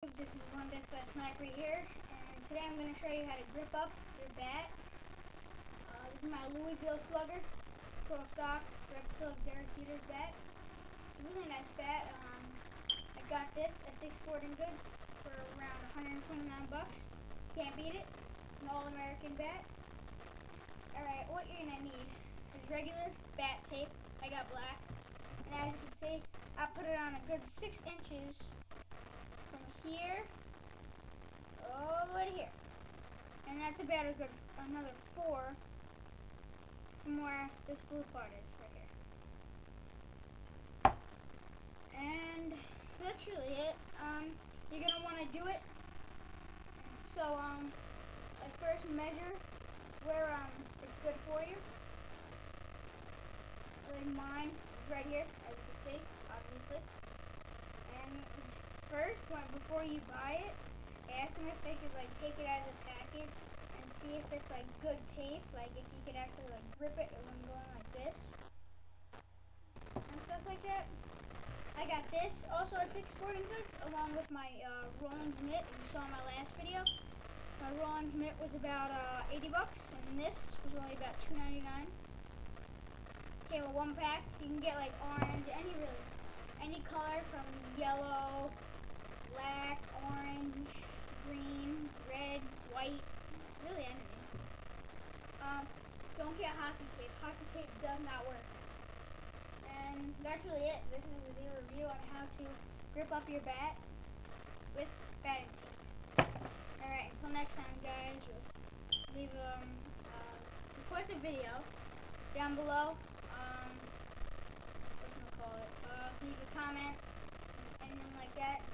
This is One Death by Sniper here, and today I'm going to show you how to grip up your bat. Uh, this is my Louisville Slugger, Pro Stock, replica of Derek Jeter's bat. It's a really nice bat. Um, I got this at Dick's Sporting Goods for around 129 bucks. Can't beat it. An all-American bat. Alright, what you're going to need is regular bat tape. I got black. And as you can see, I put it on a good 6 inches here to here. And that's about a good another four from where this blue part is right here. And that's really it. Um, you're gonna want to do it. So um, I first measure where um it's good for you. Like mine is right here, as you can see, obviously. First, when, before you buy it, ask them if they could like take it out of the package and see if it's like good tape, like if you could actually like grip it when going like this and stuff like that. I got this also at Dick's Sporting Goods along with my uh, Rawlings mitt you saw in my last video. My Rawlings mitt was about uh, 80 bucks and this was only about 2.99. Okay, well one pack you can get like orange, any really, any color from yellow, black, orange, green, red, white, really anything. Um, don't get hockey tape. Hockey tape does not work. And that's really it. This is a review on how to grip up your bat with batting tape. Alright, until next time guys, leave um, uh, request a video down below. Um, what's gonna call it? Uh, leave a comment, anything like that.